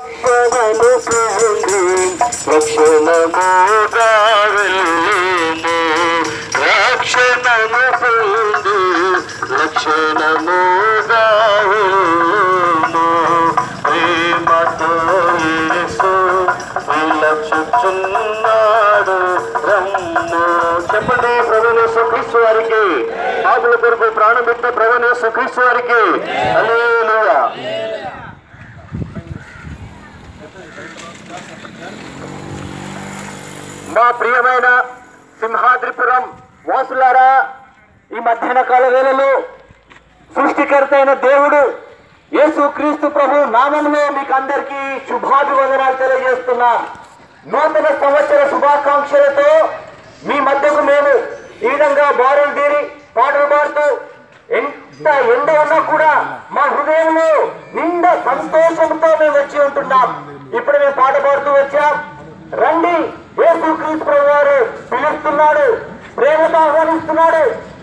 పవను చెప్పండి ప్రవీణేశ్వ క్రీస్తు వారికి. పాపుల కొరకు ప్రాణం పెట్టిన క్రీస్తు వారికి. హల్లెలూయా. మా ప్రియమైన సింహాద్రిపురం వాసులారా ఈ మధ్యాహ్న కాల వేళలో సృష్టికర్త అయిన దేవుడు యేసు క్రీస్తు ప్రభు నామంలో మీకు అందరికీ శుభాభివందనాలు తెలియజేస్తున్నా. నూతన సంవత్సర శుభాకాంక్షలతో మీ మధ్యకు మేము ఈ విధంగా బారులు తీరి పాటలు పాడుతూ ఎంత ఎండ ఉన్నా కూడా మా హృదయంలో నిండా సంతోషంతో మేము వచ్చి ఉంటున్నాం. ఇప్పుడు మేము పాట పాడుతూ వచ్చాం. రండి. యేసు క్రీస్తు ప్రభు వారు పిలుస్తున్నాడు ప్రేమతో ఆహ్వానిస్తున్నాడు.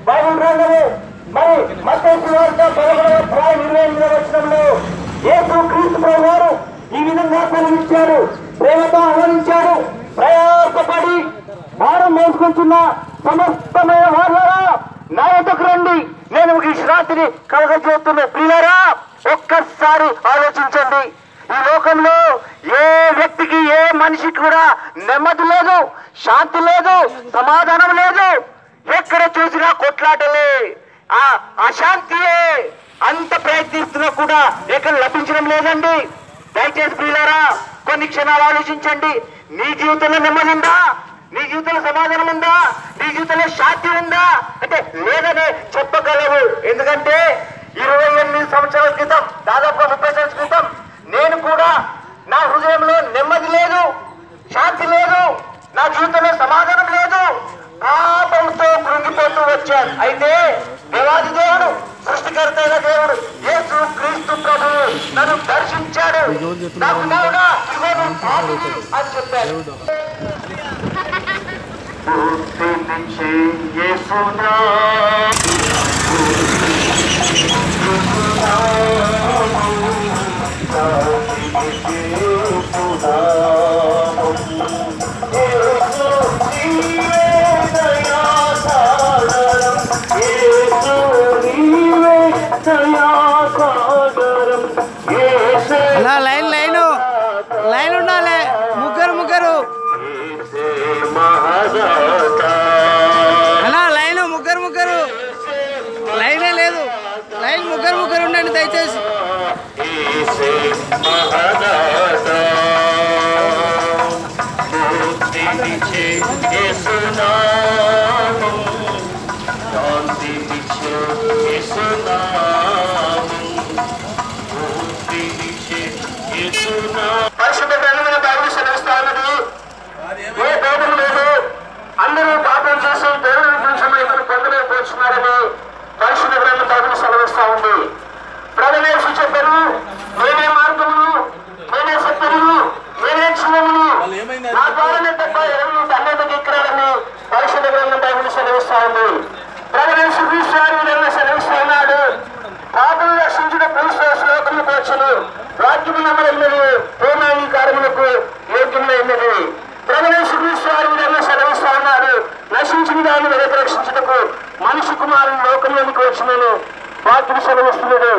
బైబిల్ గ్రంథము మరి మత్తయి వార్త పదకొండవ అధ్యాయం ఇరవై ఎనిమిదవ వచనంలో యేసు క్రీస్తు ప్రభు ఈ విధంగా పిలిపించారు ప్రేమతో ఆహ్వానించాడు ప్రయాసపడి భారం మోసుకుంటున్న సమస్తమైన వాళ్ళరా నా వద్దకు రండి. నేను ఈ శ్రాంతిని కలగజేస్తున్న ప్రియులరా ఒక్కసారి ఆలోచించండి. ఈ లోకంలో వ్యక్తికి ఏ మనిషికి కూడా నెమ్మది లేదు శాంతి లేదు సమాధానం లేదు. ఎక్కడ చూసినా కొట్లాటలే. ఆ అశాంతియే అంత ప్రయత్నిస్తున్నా కూడా ఎక్కడ లభించడం లేదండి. దయచేసి ప్రియులారా కొన్ని క్షణాలు ఆలోచించండి. నీ జీవితంలో నెమ్మది ఉందా? నీ జీవితంలో సమాధానం ఉందా? నీ జీవితంలో శాంతి ఉందా? అంటే లేదనే చెప్పగలవు. ఎందుకంటే बिजोर जो तुम ये सुना Yeah. అలా లైన్ ముగ్గురు ముగ్గురు. లైనే లేదు. లైన్ ముగ్గురు ముగ్గురు ఉండండి దయచేసి. పరిశుద్ధ నమ్మదగినది ప్రేమాంగీకారములకు యోగ్యమైనది. ప్రజలేసు క్రీస్తు విధంగా సెలవిస్తా ఉన్నారు నశించిన దాన్ని వెనక మనిషి కుమారుని లోకంలోనికి వచ్చినను వాక్యం సెలవిస్తున్నది.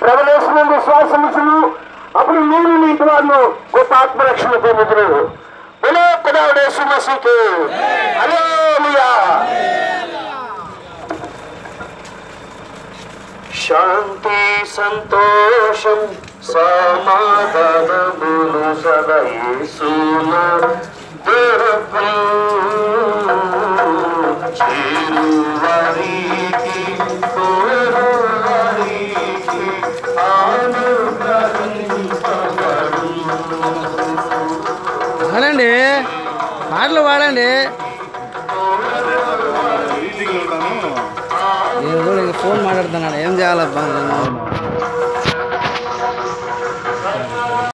ప్రజలేసిన విశ్వాసముచును అప్పుడు మీరు నీటి ఇంటి వారిను గొప్ప ఆత్మరక్షణ పొందుతున్నారు బలో కుదావుడేసు మసీకి హల్లెలూయా. శాంతి సంతోషం సమాధానములు సదయేసున దొరకం చేరువారికి కోరువారికి పాడండి పాటలు పాడండి నేను కూడా ఇంక ఫోన్ మాట్లాడుతున్నాడు. ఏం చేయాలబ్బా?